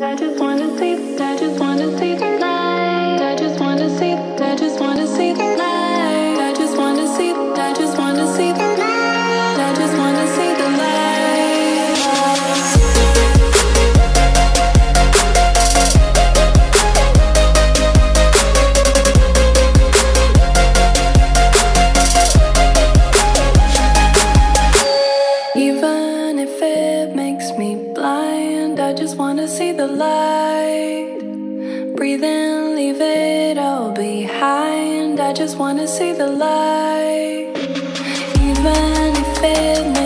I just wanna see, I just wanna see the light. I just wanna see, I just wanna see the light. I just wanna see, I just wanna see the light. I just wanna see the light. Even if it just wanna see the light. Breathe in, leave it all behind. I just wanna see the light. Even if it